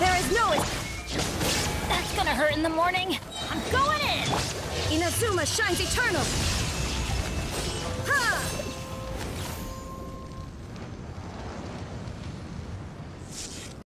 There is no... That's gonna hurt in the morning. I'm going in! Inazuma shines eternal!